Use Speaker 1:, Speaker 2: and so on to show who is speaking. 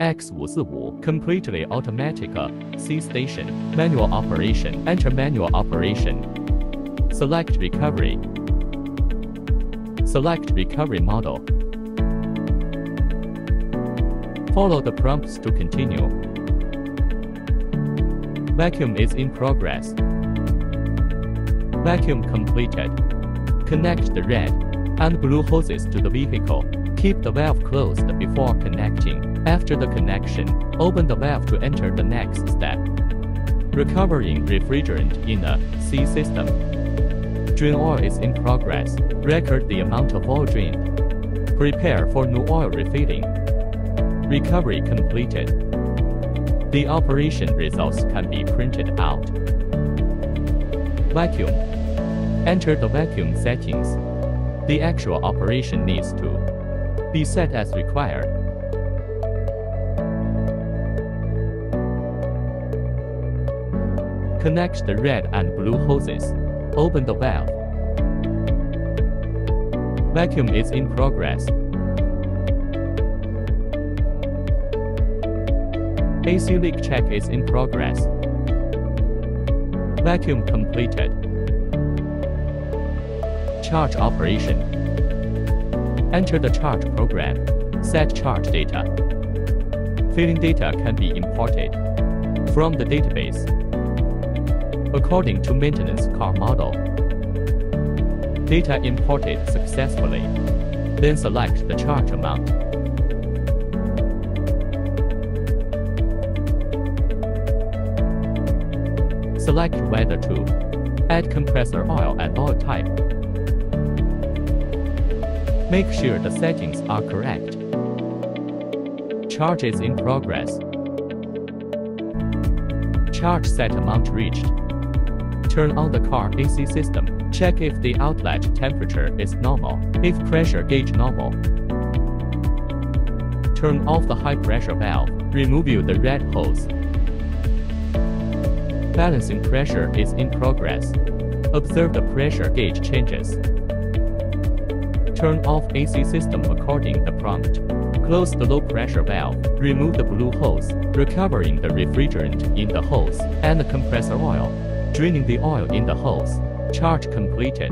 Speaker 1: X545 completely automatic C station manual operation enter manual operation. Select recovery. Select recovery model. Follow the prompts to continue. Vacuum is in progress. Vacuum completed. Connect the red and blue hoses to the vehicle. Keep the valve closed before connecting after the connection, open the valve to enter the next step. Recovering refrigerant in a C system. Drain oil is in progress. Record the amount of oil drained. Prepare for new oil refilling. Recovery completed. The operation results can be printed out. Vacuum. Enter the vacuum settings. The actual operation needs to be set as required. Connect the red and blue hoses. Open the valve. Vacuum is in progress. AC leak check is in progress. Vacuum completed. Charge operation. Enter the charge program. Set charge data. Filling data can be imported from the database according to maintenance car model. Data imported successfully. Then select the charge amount. Select whether to add compressor oil and oil type. Make sure the settings are correct. Charge is in progress. Charge set amount reached turn on the car AC system. Check if the outlet temperature is normal, if pressure gauge normal. Turn off the high pressure valve. Remove the red hose. Balancing pressure is in progress. Observe the pressure gauge changes. Turn off AC system according the prompt. Close the low pressure valve. Remove the blue hose, recovering the refrigerant in the hose and the compressor oil draining the oil in the hose. Charge completed.